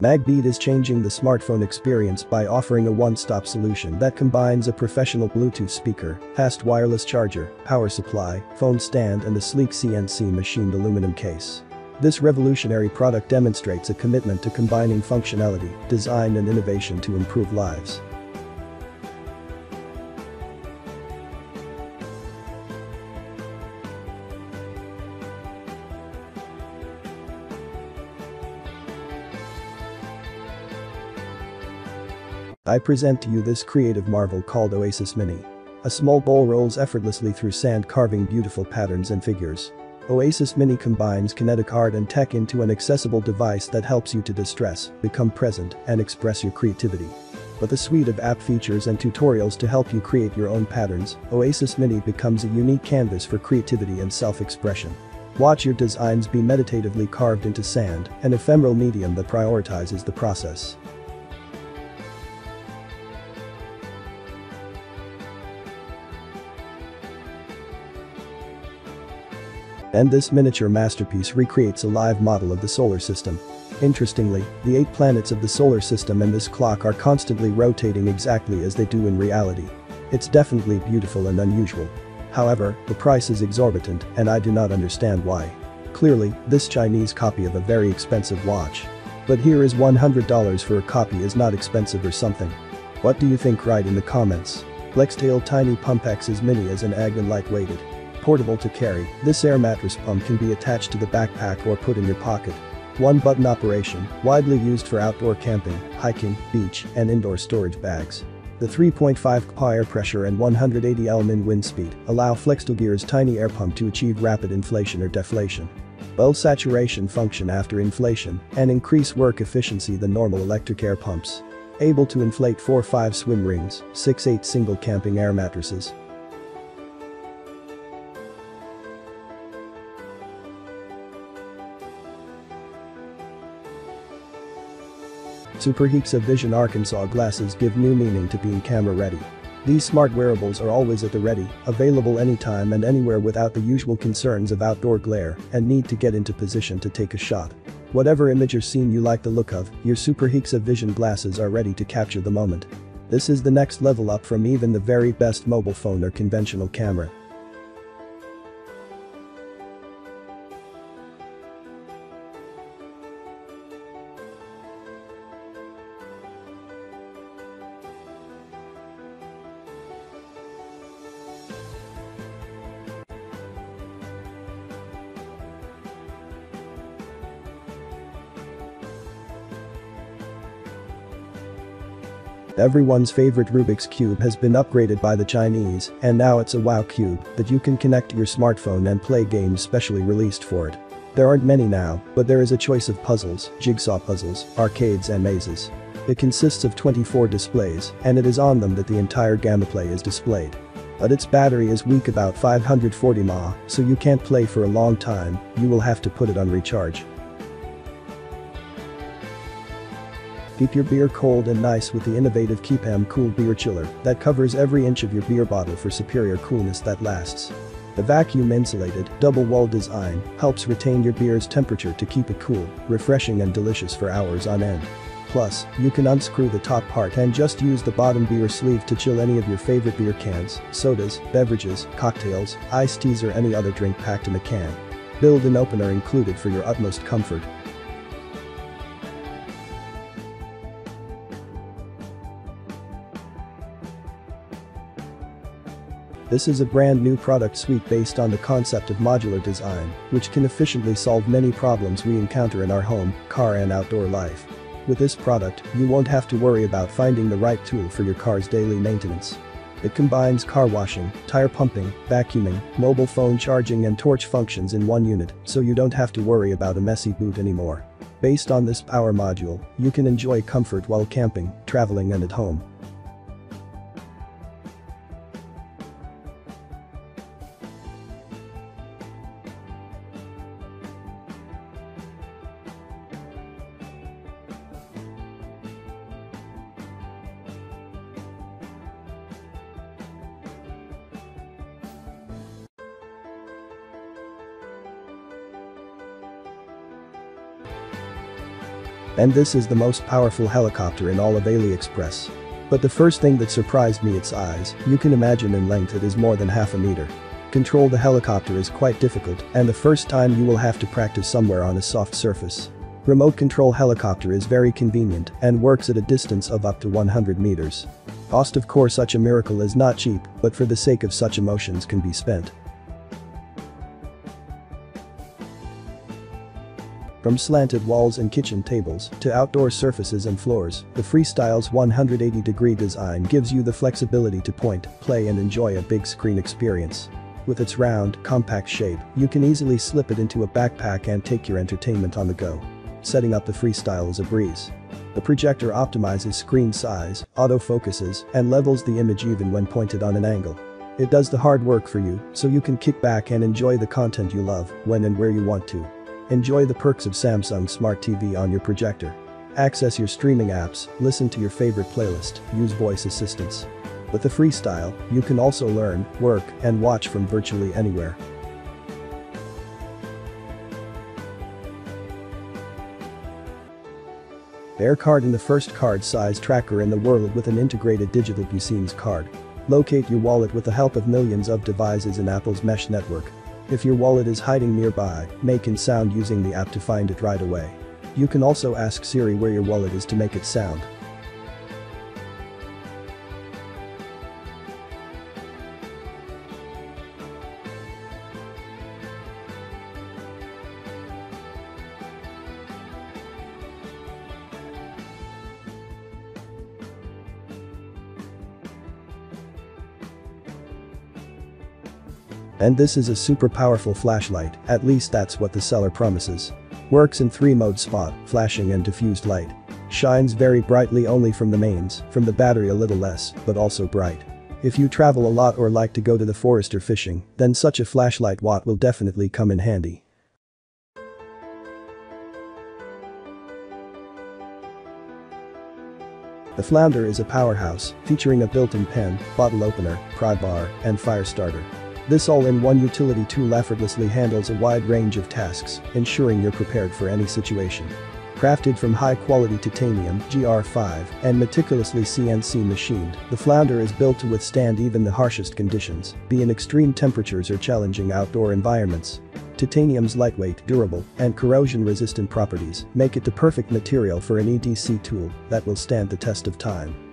MagBeat is changing the smartphone experience by offering a one-stop solution that combines a professional Bluetooth speaker, fast wireless charger, power supply, phone stand and a sleek CNC machined aluminum case. This revolutionary product demonstrates a commitment to combining functionality, design and innovation to improve lives. I present to you this creative marvel called Oasis Mini. A small bowl rolls effortlessly through sand carving beautiful patterns and figures. Oasis Mini combines kinetic art and tech into an accessible device that helps you to distress, become present, and express your creativity. With a suite of app features and tutorials to help you create your own patterns, Oasis Mini becomes a unique canvas for creativity and self-expression. Watch your designs be meditatively carved into sand, an ephemeral medium that prioritizes the process. And this miniature masterpiece recreates a live model of the solar system. Interestingly, the eight planets of the solar system and this clock are constantly rotating exactly as they do in reality. It's definitely beautiful and unusual. However, the price is exorbitant and I do not understand why. Clearly, this Chinese copy of a very expensive watch. But here is $100 for a copy is not expensive or something. What do you think write in the comments. Flextail Tiny Pump X is mini as an egg and lightweighted. Portable to carry, this air mattress pump can be attached to the backpack or put in your pocket. One button operation, widely used for outdoor camping, hiking, beach, and indoor storage bags. The 3.5 kPa air pressure and 180 Lmin wind speed allow FlexTailGear's tiny air pump to achieve rapid inflation or deflation. Low saturation function after inflation and increase work efficiency than normal electric air pumps. Able to inflate 4-5 swim rings, 6-8 single camping air mattresses, Super Hexa Vision Arkansas glasses give new meaning to being camera ready. These smart wearables are always at the ready, available anytime and anywhere without the usual concerns of outdoor glare and need to get into position to take a shot. Whatever image or scene you like the look of, your Super Hexa Vision glasses are ready to capture the moment. This is the next level up from even the very best mobile phone or conventional camera. Everyone's favorite Rubik's Cube has been upgraded by the Chinese, and now it's a WOW Cube that you can connect to your smartphone and play games specially released for it. There aren't many now, but there is a choice of puzzles, jigsaw puzzles, arcades and mazes. It consists of 24 displays, and it is on them that the entire gameplay is displayed. But its battery is weak about 540 mAh, so you can't play for a long time, you will have to put it on recharge. Keep your beer cold and nice with the innovative Keep 'em Cool Beer Chiller that covers every inch of your beer bottle for superior coolness that lasts. The vacuum-insulated, double-wall design helps retain your beer's temperature to keep it cool, refreshing and delicious for hours on end. Plus, you can unscrew the top part and just use the bottom beer sleeve to chill any of your favorite beer cans, sodas, beverages, cocktails, iced teas or any other drink packed in a can. Build-in opener included for your utmost comfort, This is a brand new product suite based on the concept of modular design, which can efficiently solve many problems we encounter in our home, car and outdoor life. With this product, you won't have to worry about finding the right tool for your car's daily maintenance. It combines car washing, tire pumping, vacuuming, mobile phone charging and torch functions in one unit, so you don't have to worry about a messy boot anymore. Based on this power module, you can enjoy comfort while camping, traveling and at home. And this is the most powerful helicopter in all of AliExpress. But the first thing that surprised me its size, you can imagine in length it is more than half a meter. Control the helicopter is quite difficult and the first time you will have to practice somewhere on a soft surface. Remote control helicopter is very convenient and works at a distance of up to 100 meters. Cost of course such a miracle is not cheap, but for the sake of such emotions can be spent. From slanted walls and kitchen tables to outdoor surfaces and floors, the Freestyle's 180-degree design gives you the flexibility to point, play and enjoy a big screen experience. With its round, compact shape, you can easily slip it into a backpack and take your entertainment on the go. Setting up the Freestyle is a breeze. The projector optimizes screen size, autofocuses, and levels the image even when pointed on an angle. It does the hard work for you, so you can kick back and enjoy the content you love, when and where you want to. Enjoy the perks of Samsung Smart TV on your projector. Access your streaming apps, listen to your favorite playlist, use voice assistance. With the Freestyle, you can also learn, work, and watch from virtually anywhere. AirCard in the first card size tracker in the world with an integrated digital eSIM card. Locate your wallet with the help of millions of devices in Apple's mesh network. If your wallet is hiding nearby, make and sound using the app to find it right away. You can also ask Siri where your wallet is to make it sound. And this is a super powerful flashlight, at least that's what the seller promises. Works in three modes spot, flashing and diffused light. Shines very brightly only from the mains, from the battery a little less, but also bright. If you travel a lot or like to go to the forest or fishing, then such a flashlight watt will definitely come in handy. The Flounder is a powerhouse, featuring a built-in pen, bottle opener, pry bar, and fire starter. This all-in-one utility tool effortlessly handles a wide range of tasks, ensuring you're prepared for any situation. Crafted from high-quality titanium GR5 and meticulously CNC machined, the Flounder is built to withstand even the harshest conditions, be in extreme temperatures or challenging outdoor environments. Titanium's lightweight, durable, and corrosion-resistant properties make it the perfect material for an EDC tool that will stand the test of time.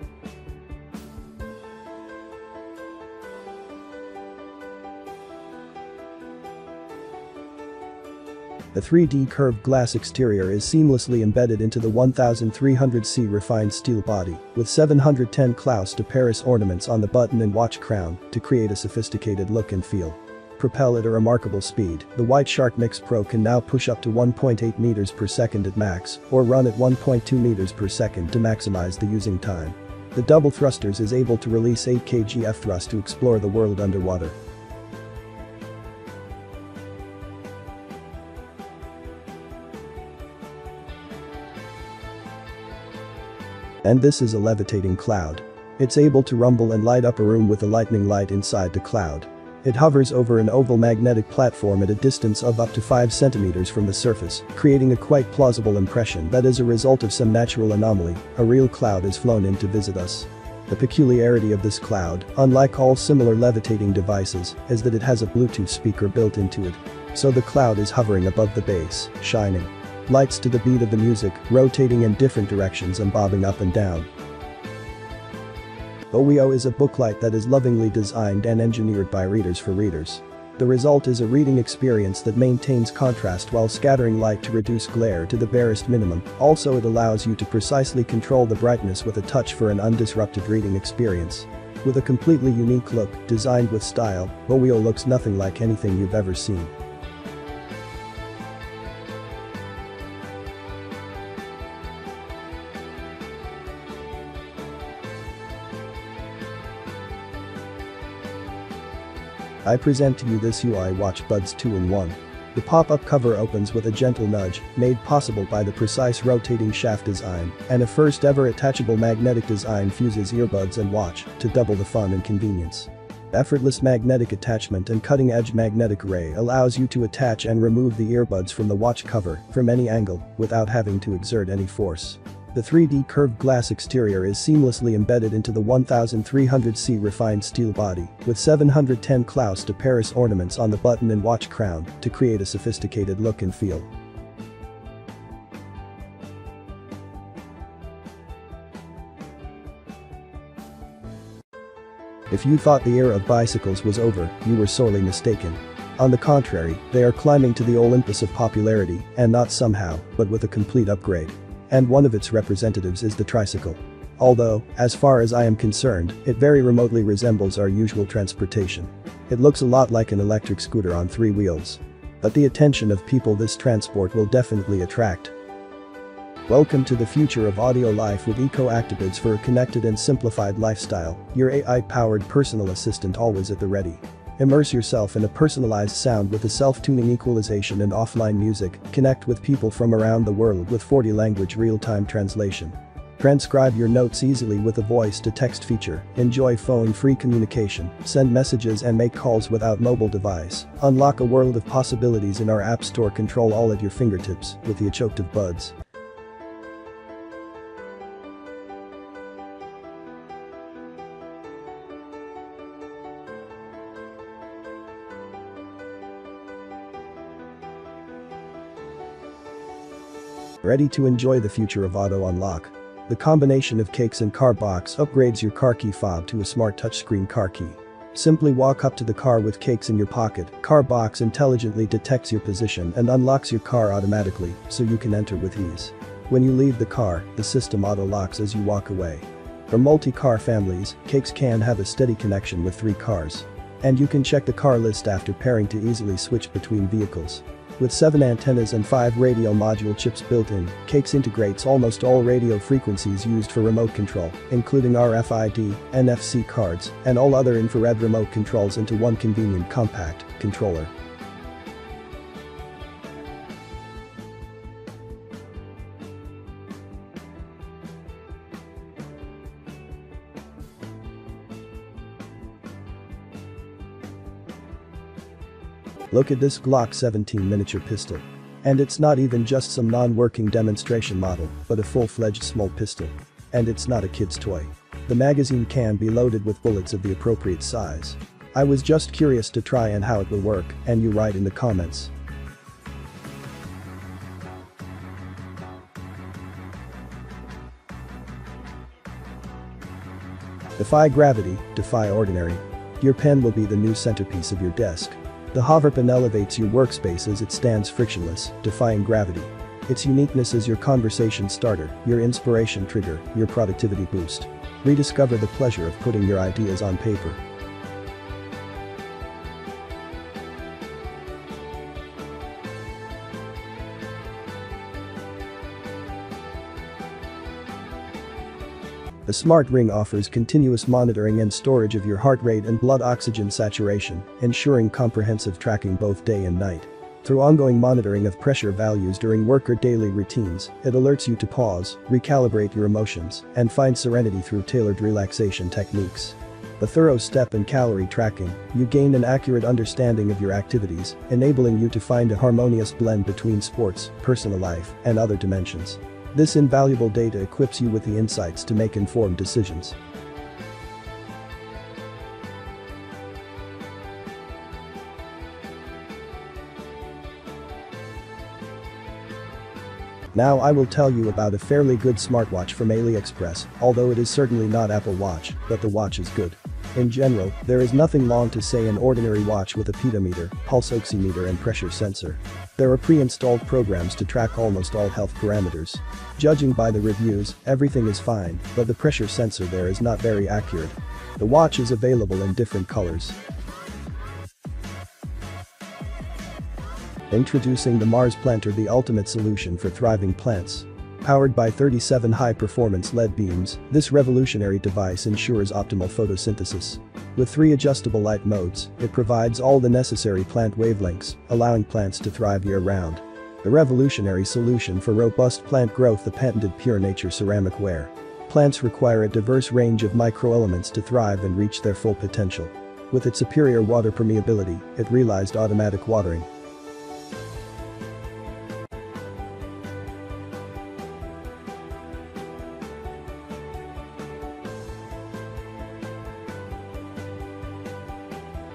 The 3D curved glass exterior is seamlessly embedded into the 1300C refined steel body, with 710 Clous de Paris ornaments on the button and watch crown to create a sophisticated look and feel. Propel at a remarkable speed, the White Shark Mix Pro can now push up to 1.8 meters per second at max, or run at 1.2 meters per second to maximize the using time. The double thrusters is able to release 8 kgf thrust to explore the world underwater. And this is a levitating cloud. It's able to rumble and light up a room with a lightning light inside the cloud. It hovers over an oval magnetic platform at a distance of up to 5 centimeters from the surface, creating a quite plausible impression that as a result of some natural anomaly, a real cloud has flown in to visit us. The peculiarity of this cloud, unlike all similar levitating devices, is that it has a Bluetooth speaker built into it. So the cloud is hovering above the base, shining lights to the beat of the music, rotating in different directions and bobbing up and down. Bowio is a booklight that is lovingly designed and engineered by readers for readers. The result is a reading experience that maintains contrast while scattering light to reduce glare to the barest minimum, also it allows you to precisely control the brightness with a touch for an undisrupted reading experience. With a completely unique look, designed with style, Bowio looks nothing like anything you've ever seen. I present to you this Huawei Watch Buds 2-in-1. The pop-up cover opens with a gentle nudge, made possible by the precise rotating shaft design, and a first ever attachable magnetic design fuses earbuds and watch to double the fun and convenience. Effortless magnetic attachment and cutting-edge magnetic array allows you to attach and remove the earbuds from the watch cover from any angle without having to exert any force. The 3D curved glass exterior is seamlessly embedded into the 1300C refined steel body, with 710 Clous de Paris ornaments on the button and watch crown to create a sophisticated look and feel. If you thought the era of bicycles was over, you were sorely mistaken. On the contrary, they are climbing to the Olympus of popularity, and not somehow, but with a complete upgrade. And one of its representatives is the tricycle. Although, as far as I am concerned, it very remotely resembles our usual transportation. It looks a lot like an electric scooter on three wheels. But the attention of people this transport will definitely attract, Welcome to the future of audio life with iKKO ActiveBuds for a connected and simplified lifestyle, your AI-powered personal assistant always at the ready. Immerse yourself in a personalized sound with a self-tuning equalization and offline music, connect with people from around the world with 40 language real-time translation. Transcribe your notes easily with a voice-to-text feature, enjoy phone-free communication, send messages and make calls without mobile device, unlock a world of possibilities in our App Store. Control all at your fingertips with the iKKO ActiveBuds. Ready to enjoy the future of Auto Unlock. The combination of cakes and car box upgrades your car key fob to a smart touchscreen car key. Simply walk up to the car with cakes in your pocket, car box intelligently detects your position and unlocks your car automatically so you can enter with ease. When you leave the car, the system auto locks as you walk away. For multi-car families, Cakes can have a steady connection with three cars. And you can check the car list after pairing to easily switch between vehicles. With 7 antennas and 5 radio module chips built in, Cakes integrates almost all radio frequencies used for remote control, including RFID, NFC cards, and all other infrared remote controls into one convenient compact controller. Look at this Glock 17 miniature pistol. And it's not even just some non-working demonstration model, but a full-fledged small pistol. And it's not a kid's toy. The magazine can be loaded with bullets of the appropriate size. I was just curious to try and how it will work, and you write in the comments. Defy gravity, defy ordinary. Your pen will be the new centerpiece of your desk. The hover pen elevates your workspace as it stands frictionless, defying gravity. Its uniqueness is your conversation starter, your inspiration trigger, your productivity boost. Rediscover the pleasure of putting your ideas on paper. The Smart Ring offers continuous monitoring and storage of your heart rate and blood oxygen saturation, ensuring comprehensive tracking both day and night. Through ongoing monitoring of pressure values during work or daily routines, it alerts you to pause, recalibrate your emotions, and find serenity through tailored relaxation techniques. The thorough step and calorie tracking, you gain an accurate understanding of your activities, enabling you to find a harmonious blend between sports, personal life, and other dimensions. This invaluable data equips you with the insights to make informed decisions. Now I will tell you about a fairly good smartwatch from AliExpress, although it is certainly not Apple Watch, but the watch is good. In general, there is nothing long to say an ordinary watch with a pedometer, pulse oximeter and pressure sensor. There are pre-installed programs to track almost all health parameters. Judging by the reviews, everything is fine, but the pressure sensor there is not very accurate. The watch is available in different colors. Introducing the Mars Planter the ultimate solution for thriving plants. Powered by 37 high-performance LED beams, this revolutionary device ensures optimal photosynthesis. With three adjustable light modes, it provides all the necessary plant wavelengths, allowing plants to thrive year-round. The revolutionary solution for robust plant growth the patented Pure Nature ceramic ware. Plants require a diverse range of microelements to thrive and reach their full potential. With its superior water permeability, it realized automatic watering.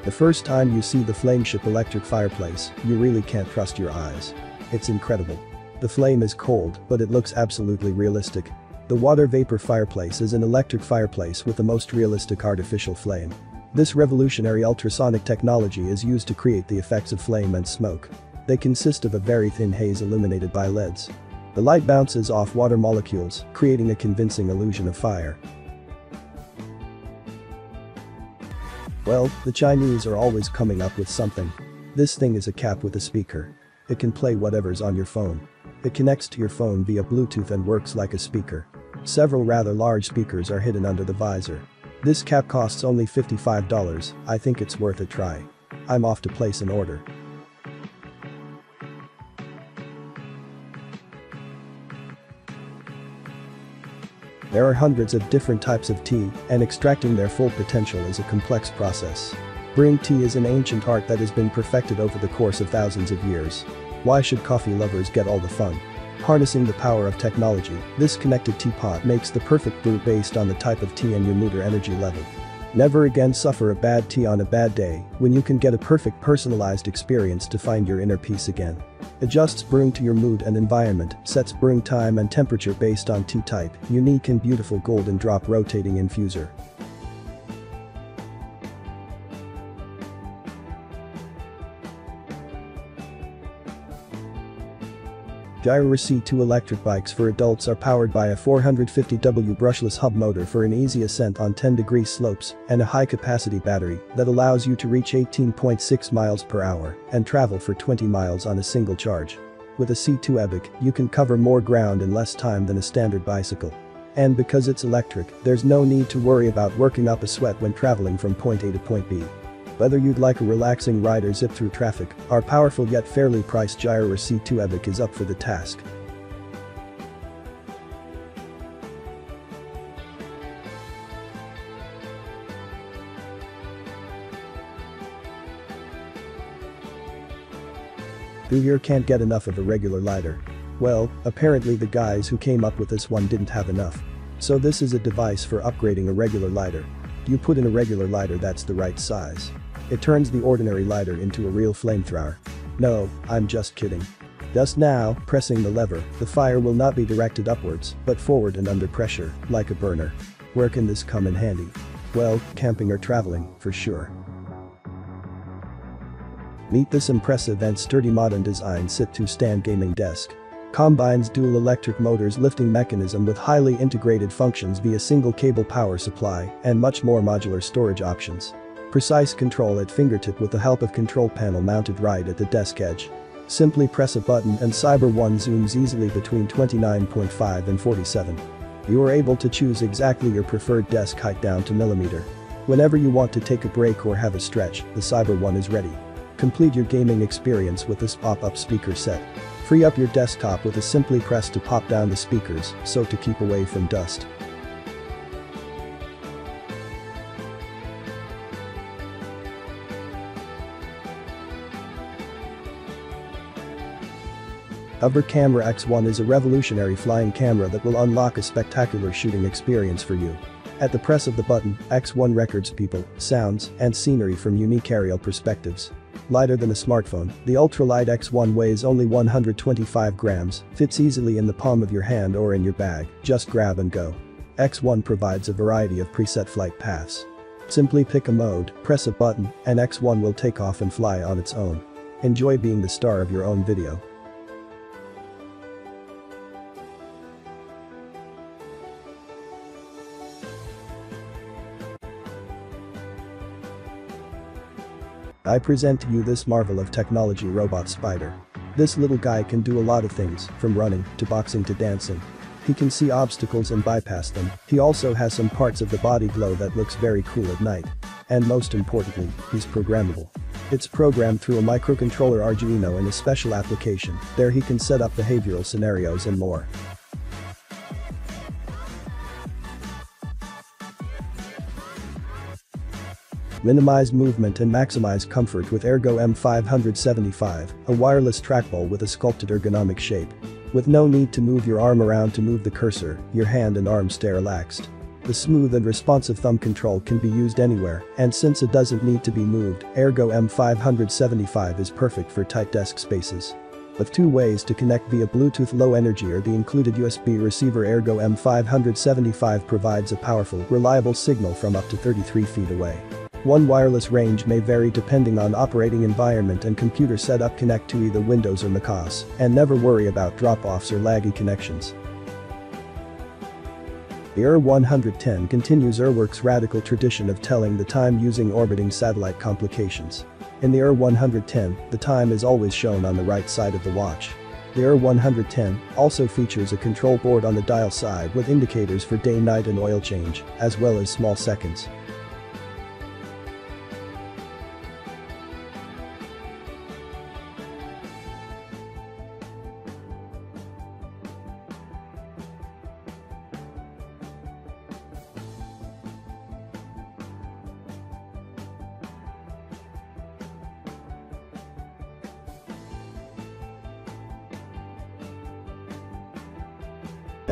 The first time you see the Flameship electric fireplace, you really can't trust your eyes. It's incredible. The flame is cold, but it looks absolutely realistic. The water vapor fireplace is an electric fireplace with the most realistic artificial flame. This revolutionary ultrasonic technology is used to create the effects of flame and smoke. They consist of a very thin haze illuminated by LEDs. The light bounces off water molecules, creating a convincing illusion of fire. Well, the Chinese are always coming up with something. This thing is a cap with a speaker. It can play whatever's on your phone. It connects to your phone via Bluetooth and works like a speaker. Several rather large speakers are hidden under the visor. This cap costs only $55, I think it's worth a try. I'm off to place an order. There are hundreds of different types of tea, and extracting their full potential is a complex process. Brewing tea is an ancient art that has been perfected over the course of thousands of years. Why should coffee lovers get all the fun? Harnessing the power of technology, this connected teapot makes the perfect brew based on the type of tea and your mood or energy level. Never again suffer a bad tea on a bad day when you can get a perfect personalized experience to find your inner peace again. Adjusts brewing to your mood and environment, sets brewing time and temperature based on tea type, unique and beautiful golden drop rotating infuser. Gyro C2 electric bikes for adults are powered by a 450W brushless hub motor for an easy ascent on 10 degree slopes and a high-capacity battery that allows you to reach 18.6 miles per hour and travel for 20 miles on a single charge. With a C2 eBike, you can cover more ground in less time than a standard bicycle. And because it's electric, there's no need to worry about working up a sweat when traveling from point A to point B. Whether you'd like a relaxing ride or zip through traffic, our powerful yet fairly priced Gyro C2 eBike is up for the task. Here can't get enough of a regular lighter? Well, apparently the guys who came up with this one didn't have enough. So this is a device for upgrading a regular lighter. You put in a regular lighter that's the right size. It turns the ordinary lighter into a real flamethrower. No, I'm just kidding. Thus now, pressing the lever, the fire will not be directed upwards, but forward and under pressure, like a burner. Where can this come in handy? Well, camping or traveling, for sure. Meet this impressive and sturdy modern design sit-to-stand gaming desk. Combines dual electric motors lifting mechanism with highly integrated functions via single cable power supply and much more modular storage options. Precise control at fingertip with the help of control panel mounted right at the desk edge. Simply press a button and Cyber One zooms easily between 29.5 and 47. You are able to choose exactly your preferred desk height down to millimeter. Whenever you want to take a break or have a stretch, the Cyber One is ready. Complete your gaming experience with this pop-up speaker set. Free up your desktop with a simply press to pop down the speakers, so to keep away from dust. Hover Camera X1 is a revolutionary flying camera that will unlock a spectacular shooting experience for you. At the press of the button, X1 records people, sounds, and scenery from unique aerial perspectives. Lighter than a smartphone, the ultralight X1 weighs only 125 grams, fits easily in the palm of your hand or in your bag, just grab and go. X1 provides a variety of preset flight paths. Simply pick a mode, press a button, and X1 will take off and fly on its own. Enjoy being the star of your own video. I present to you this marvel of technology robot Spider. This little guy can do a lot of things, from running, to boxing to dancing. He can see obstacles and bypass them, he also has some parts of the body glow that looks very cool at night. And most importantly, he's programmable. It's programmed through a microcontroller Arduino in a special application, there he can set up behavioral scenarios and more. Minimize movement and maximize comfort with Ergo M575, a wireless trackball with a sculpted ergonomic shape. With no need to move your arm around to move the cursor, your hand and arm stay relaxed. The smooth and responsive thumb control can be used anywhere, and since it doesn't need to be moved, Ergo M575 is perfect for tight desk spaces. With two ways to connect via Bluetooth Low Energy or the included USB receiver Ergo M575 provides a powerful, reliable signal from up to 33 feet away. One wireless range may vary depending on operating environment and computer setup connect to either Windows or macOS, and never worry about drop-offs or laggy connections. The UR-110 continues Urwerk's radical tradition of telling the time using orbiting satellite complications. In the UR-110, the time is always shown on the right side of the watch. The UR-110 also features a control board on the dial side with indicators for day, night and oil change, as well as small seconds.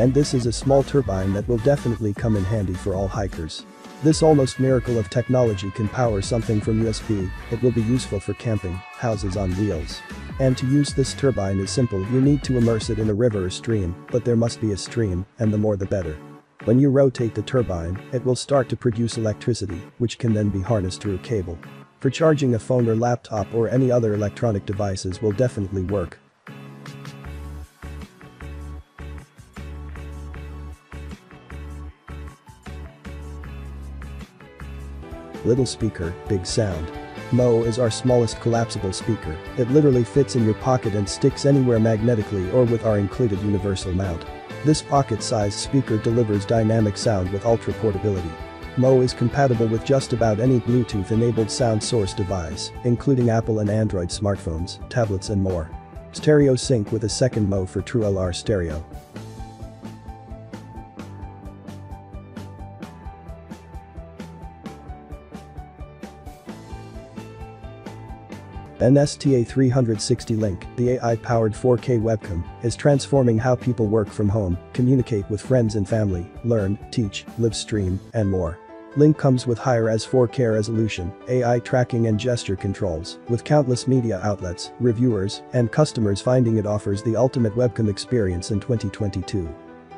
And this is a small turbine that will definitely come in handy for all hikers. This almost miracle of technology can power something from USB, it will be useful for camping, houses on wheels. And to use this turbine is simple you need to immerse it in a river or stream, but there must be a stream, and the more the better. When you rotate the turbine, it will start to produce electricity, which can then be harnessed through a cable. For charging a phone or laptop or any other electronic devices will definitely work. Little speaker, big sound. Mo is our smallest collapsible speaker, it literally fits in your pocket and sticks anywhere magnetically or with our included universal mount. This pocket-sized speaker delivers dynamic sound with ultra portability. Mo is compatible with just about any Bluetooth-enabled sound source device, including Apple and Android smartphones, tablets and more. Stereo sync with a second Mo for true LR stereo. Insta360 Link, the AI-powered 4K webcam, is transforming how people work from home, communicate with friends and family, learn, teach, live stream, and more. Link comes with higher-res 4K resolution, AI tracking and gesture controls, with countless media outlets, reviewers, and customers finding it offers the ultimate webcam experience in 2022.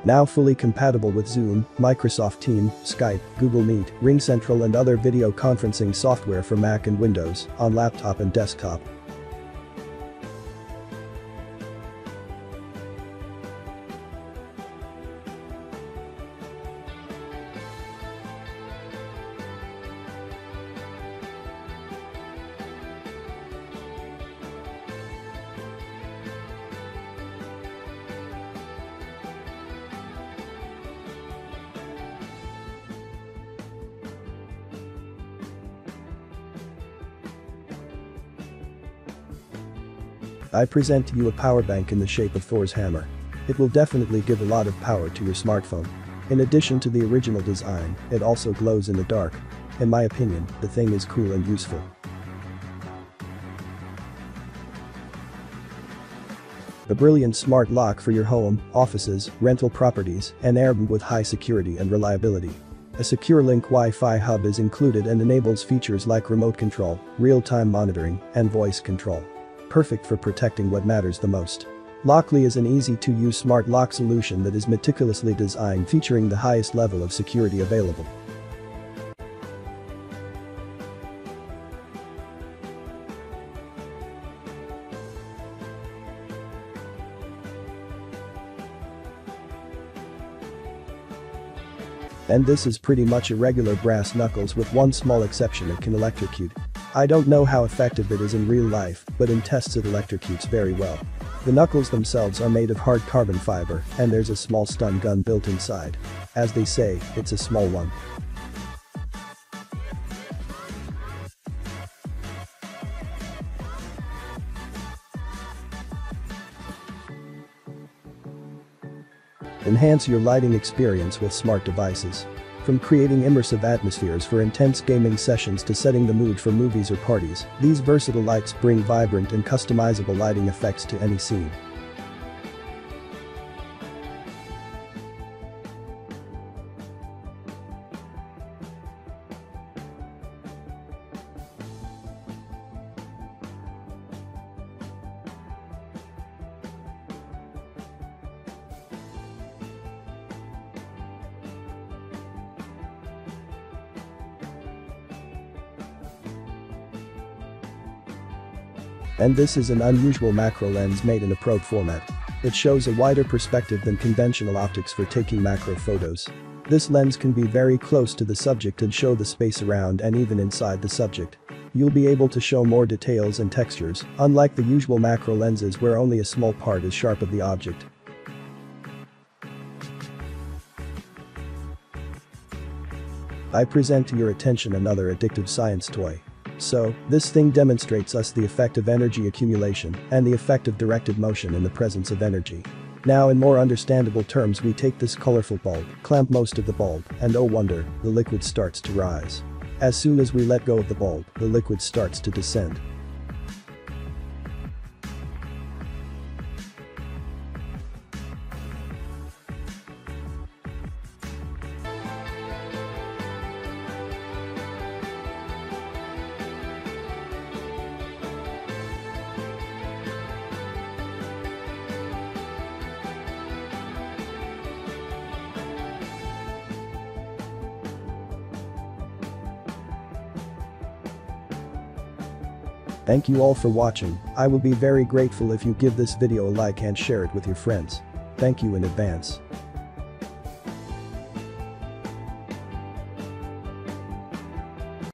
Now fully compatible with Zoom, Microsoft Team, Skype, Google Meet, RingCentral and other video conferencing software for Mac and Windows, on laptop and desktop. I present to you a power bank in the shape of Thor's hammer. It will definitely give a lot of power to your smartphone. In addition to the original design, it also glows in the dark. In my opinion, the thing is cool and useful. A brilliant smart lock for your home, offices, rental properties, and Airbnb with high security and reliability. A secure link Wi-Fi hub is included and enables features like remote control, real-time monitoring, and voice control perfect for protecting what matters the most. Lockly is an easy-to-use smart lock solution that is meticulously designed featuring the highest level of security available. And this is pretty much a regular brass knuckles with one small exception it can electrocute. I don't know how effective it is in real life, but in tests it electrocutes very well. The knuckles themselves are made of hard carbon fiber, and there's a small stun gun built inside. As they say, it's a small one. Enhance your lighting experience with smart devices. From creating immersive atmospheres for intense gaming sessions to setting the mood for movies or parties, these versatile lights bring vibrant and customizable lighting effects to any scene. And this is an unusual macro lens made in a probe format. It shows a wider perspective than conventional optics for taking macro photos. This lens can be very close to the subject and show the space around and even inside the subject. You'll be able to show more details and textures, unlike the usual macro lenses where only a small part is sharp of the object. I present to your attention another addictive science toy. So, this thing demonstrates us the effect of energy accumulation and the effect of directed motion in the presence of energy. Now in more understandable terms we take this colorful bulb, clamp most of the bulb, and oh wonder, the liquid starts to rise. As soon as we let go of the bulb, the liquid starts to descend. Thank you all for watching, I will be very grateful if you give this video a like and share it with your friends. Thank you in advance.